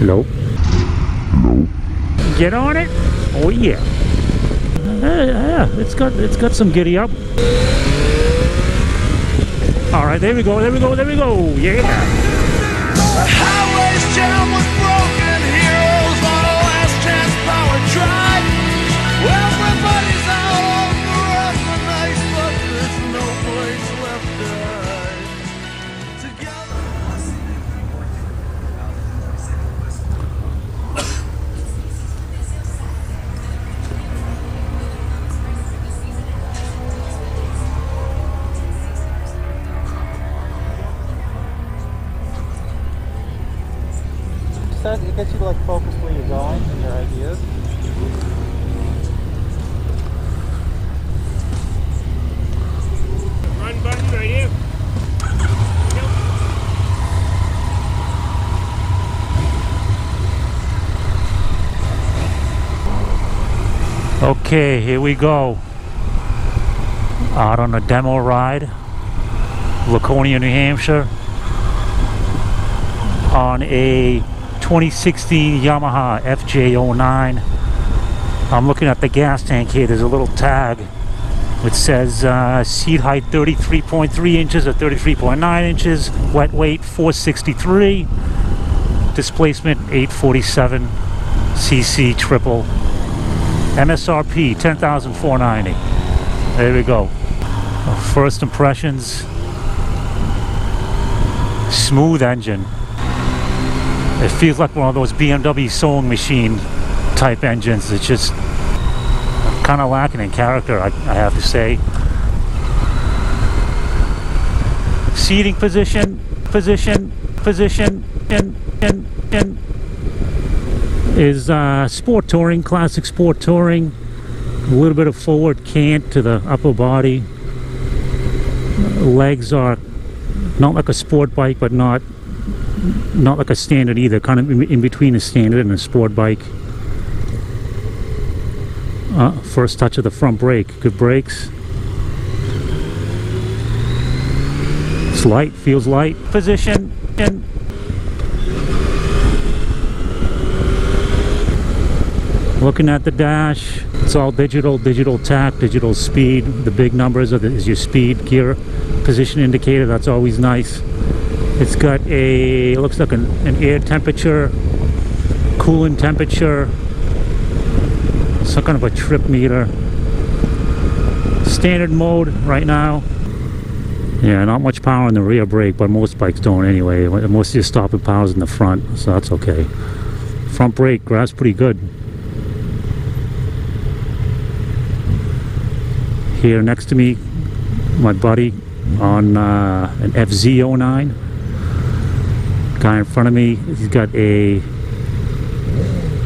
Nope. Nope. Get on it? Oh yeah. Uh, yeah, it's got it's got some giddy up. All right, there we go, there we go, there we go. Yeah. Says it gets you to like focus where you're going and your ideas. Run button right here. Okay, here we go. Out on a demo ride. Laconia, New Hampshire. On a 2016 Yamaha FJ09. I'm looking at the gas tank here. There's a little tag it says uh, seat height 33.3 inches or 33.9 inches, wet weight 463, displacement 847 cc triple, MSRP 10,490. There we go. First impressions. Smooth engine. It feels like one of those BMW sewing machine type engines. It's just kind of lacking in character, I, I have to say. Seating position, position, position, in, in, in is uh, sport touring, classic sport touring. A little bit of forward cant to the upper body. Legs are not like a sport bike, but not not like a standard either. Kind of in, between a standard and a sport bike. Uh, first touch of the front brake. Good brakes. It's light, feels light. Position and looking at the dash. It's all digital, digital tach, digital speed. The big numbers are the, is your speed gear position indicator. That's always nice. It's got a looks like an, an air temperature, coolant temperature, some kind of a trip meter. Standard mode right now. Yeah, not much power in the rear brake, but most bikes don't anyway. Most of your stopping power is in the front, so that's okay. Front brake grabs pretty good. Here next to me, my buddy on uh, an FZ09. Guy in front of me, he's got a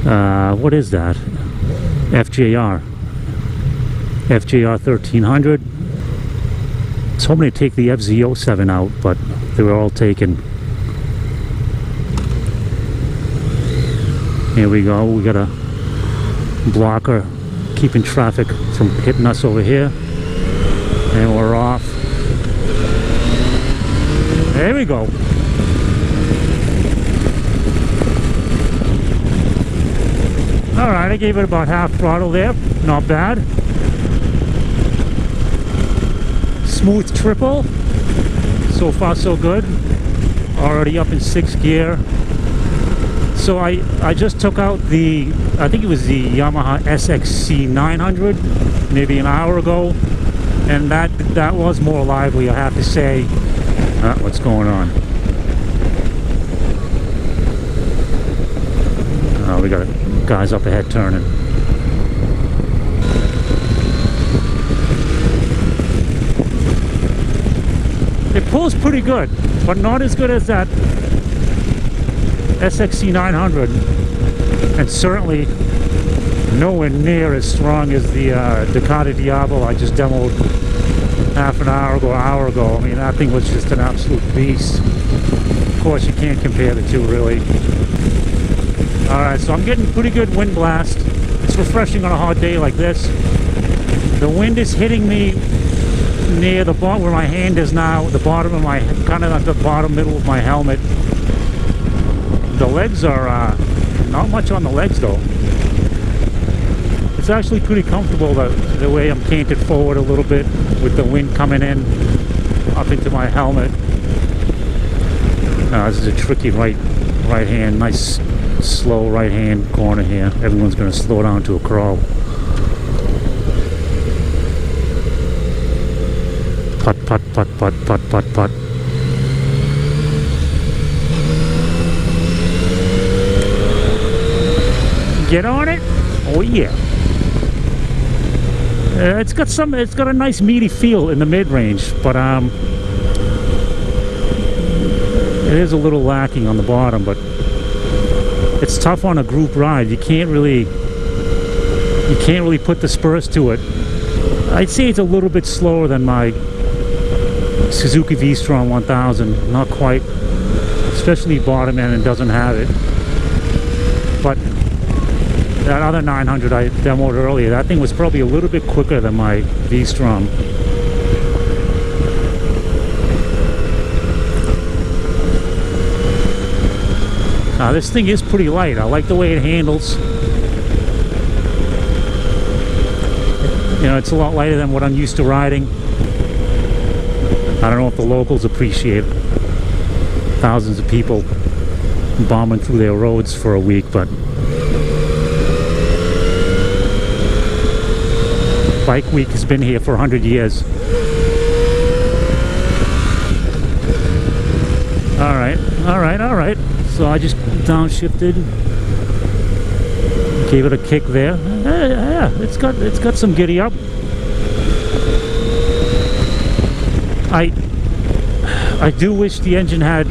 uh, what is that? FJR. FJR 1300. I was hoping to take the FZ07 out, but they were all taken. Here we go. We got a blocker keeping traffic from hitting us over here. And we're off. There we go. All right, I gave it about half throttle there. Not bad. Smooth triple. So far, so good. Already up in sixth gear. So I, I just took out the, I think it was the Yamaha SXC 900 maybe an hour ago. And that, that was more lively, I have to say. Uh, what's going on? Oh, we got guys up ahead turning. It pulls pretty good, but not as good as that SXC 900, and certainly nowhere near as strong as the uh, Ducati Diavel I just demoed half an hour ago, hour ago. I mean, that thing was just an absolute beast. Of course, you can't compare the two, really. Alright, so I'm getting pretty good wind blast. It's refreshing on a hot day like this. The wind is hitting me near the bottom where my hand is now, the bottom of my, kind of at the bottom middle of my helmet. The legs are uh, not much on the legs though. It's actually pretty comfortable the, the way I'm canted forward a little bit with the wind coming in up into my helmet. This is a tricky right right hand, nice slow right hand corner here. Everyone's gonna slow down to a crawl. Putt putt putt putt putt putt putt. Get on it. Oh yeah. Uh, it's got some. It's got a nice meaty feel in the mid range, but um, it is a little lacking on the bottom. But it's tough on a group ride. You can't really. You can't really put the spurs to it. I'd say it's a little bit slower than my Suzuki V-Strom 1000. Not quite, especially bottom end and doesn't have it. But that other 900 I demoed earlier, that thing was probably a little bit quicker than my V-Strom. Now this thing is pretty light. I like the way it handles. You know, it's a lot lighter than what I'm used to riding. I don't know if the locals appreciate it. Thousands of people bombing through their roads for a week, but Bike Week has been here for 100 years. All right, all right, all right. So I just downshifted, gave it a kick there. Yeah, it's got it's got some giddy up. I I do wish the engine had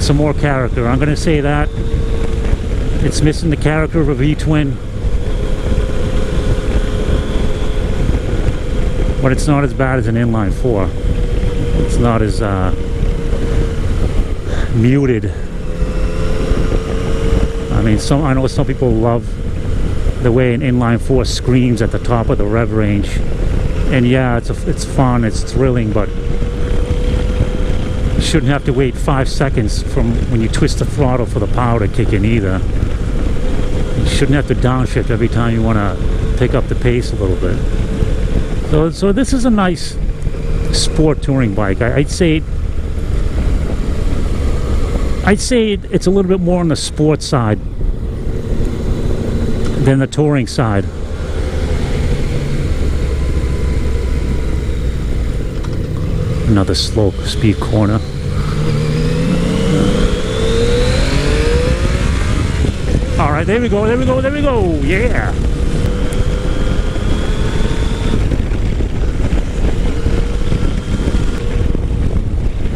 some more character. I'm going to say that it's missing the character of a V-twin. But it's not as bad as an inline four. It's not as uh, muted. I mean, some I know some people love the way an inline four screams at the top of the rev range, and yeah, it's a, it's fun, it's thrilling, but you shouldn't have to wait five seconds from when you twist the throttle for the power to kick in either. You shouldn't have to downshift every time you want to pick up the pace a little bit. So, so this is a nice sport touring bike. I, I'd say I'd say it's a little bit more on the sport side than the touring side. Another slow speed corner. All right, there we go, there we go, there we go. Yeah.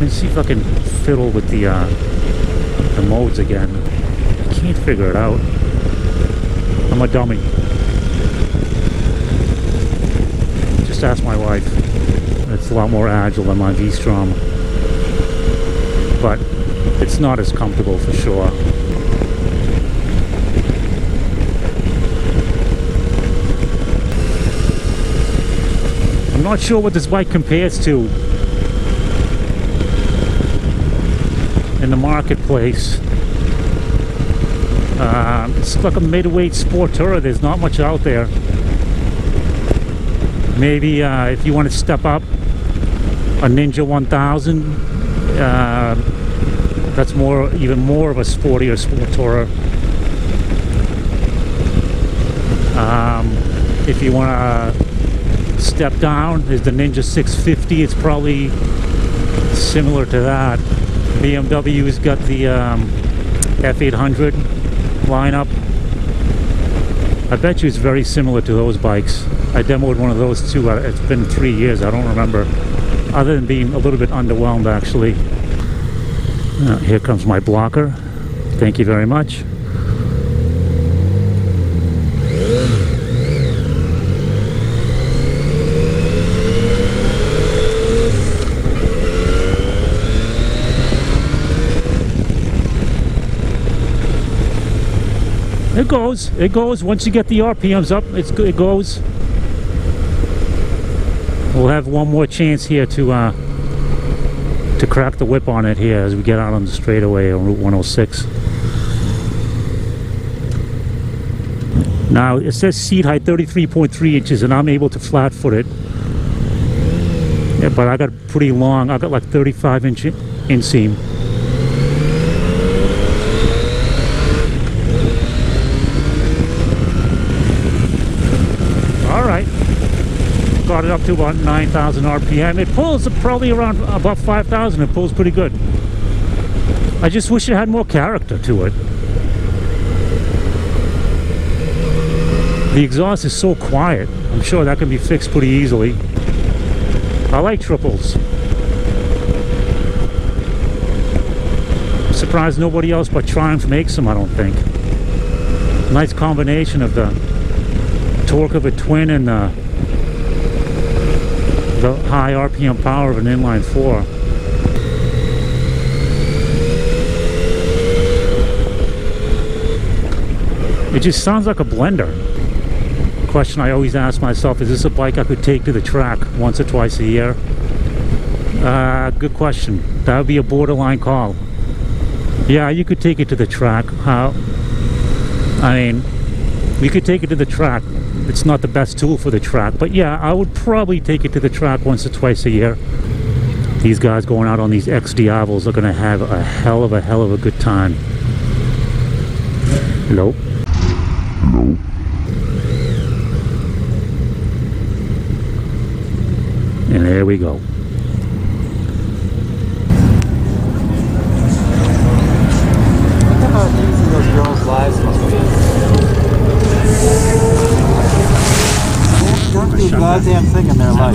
Let's see if I can fiddle with the uh, the modes again. I can't figure it out. I'm a dummy. Just ask my wife. It's a lot more agile than my V-Strom. But it's not as comfortable for sure. I'm not sure what this bike compares to in the marketplace. Uh, it's like a middleweight sport tourer. There's not much out there. Maybe uh, if you want to step up, a Ninja 1000. Uh, that's more, even more of a sportier sport tourer. Um, if you want to step down, there's the Ninja 650. It's probably similar to that. BMW's got the um, F800 lineup. I bet you it's very similar to those bikes. I demoed one of those too. Uh, It's been three years. I don't remember. Other than being a little bit underwhelmed, actually. Uh, here comes my blocker. Thank you very much. It goes. It goes. Once you get the RPMs up, it goes. We'll have one more chance here to uh, to crack the whip on it here as we get out on the straightaway on Route 106. Now it says seat height 33.3 inches and I'm able to flat foot it. Yeah, but I got pretty long, I got like 35 inch inseam. Up to about 9,000 RPM. It pulls probably around about 5,000. It pulls pretty good. I just wish it had more character to it. The exhaust is so quiet. I'm sure that can be fixed pretty easily. I like triples. Surprised nobody else but Triumph makes them, I don't think. Nice combination of the torque of a twin and the, the high RPM power of an inline four. It just sounds like a blender. Question I always ask myself, is this a bike I could take to the track once or twice a year? Uh, good question. That would be a borderline call. Yeah, you could take it to the track. How? I mean, you could take it to the track. It's not the best tool for the track, but yeah, I would probably take it to the track once or twice a year. These guys going out on these X Diavels are going to have a hell of a hell of a good time. Nope. Nope. And there we go. Girls' lives must be. Don't a goddamn thing in their life.